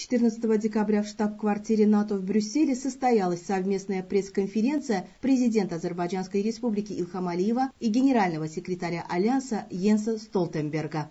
14 декабря в штаб-квартире НАТО в Брюсселе состоялась совместная пресс-конференция президента Азербайджанской республики Илхам Алиева и генерального секретаря Альянса Йенса Столтенберга.